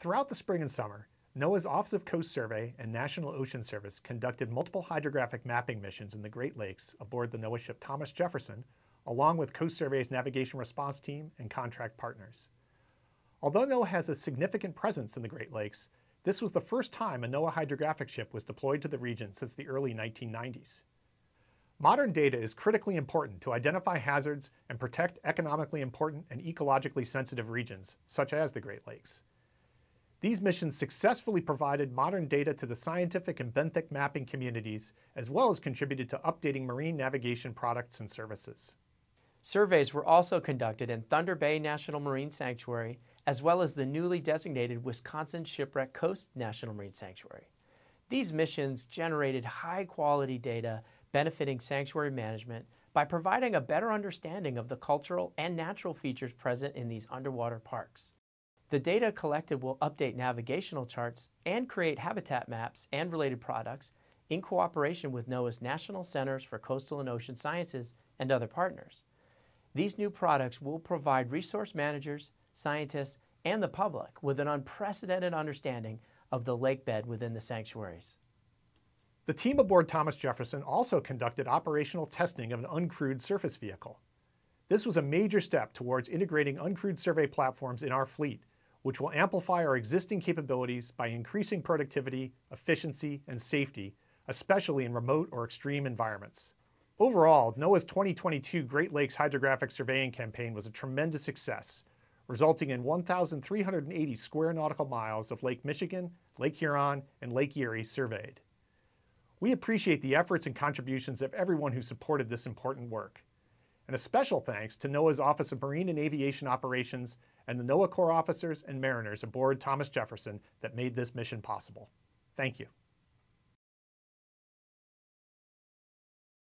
Throughout the spring and summer, NOAA's Office of Coast Survey and National Ocean Service conducted multiple hydrographic mapping missions in the Great Lakes aboard the NOAA ship Thomas Jefferson, along with Coast Survey's Navigation Response Team and contract partners. Although NOAA has a significant presence in the Great Lakes, this was the first time a NOAA hydrographic ship was deployed to the region since the early 1990s. Modern data is critically important to identify hazards and protect economically important and ecologically sensitive regions, such as the Great Lakes. These missions successfully provided modern data to the scientific and benthic mapping communities, as well as contributed to updating marine navigation products and services. Surveys were also conducted in Thunder Bay National Marine Sanctuary, as well as the newly designated Wisconsin Shipwreck Coast National Marine Sanctuary. These missions generated high quality data benefiting sanctuary management by providing a better understanding of the cultural and natural features present in these underwater parks. The data collected will update navigational charts and create habitat maps and related products in cooperation with NOAA's National Centers for Coastal and Ocean Sciences and other partners. These new products will provide resource managers, scientists, and the public with an unprecedented understanding of the lake bed within the sanctuaries. The team aboard Thomas Jefferson also conducted operational testing of an uncrewed surface vehicle. This was a major step towards integrating uncrewed survey platforms in our fleet which will amplify our existing capabilities by increasing productivity, efficiency, and safety, especially in remote or extreme environments. Overall, NOAA's 2022 Great Lakes Hydrographic Surveying Campaign was a tremendous success, resulting in 1,380 square nautical miles of Lake Michigan, Lake Huron, and Lake Erie surveyed. We appreciate the efforts and contributions of everyone who supported this important work. And a special thanks to NOAA's Office of Marine and Aviation Operations and the NOAA Corps officers and mariners aboard Thomas Jefferson that made this mission possible. Thank you.